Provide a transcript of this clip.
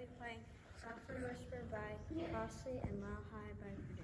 be playing and Whisper by Crossley and Mile High by Purdue.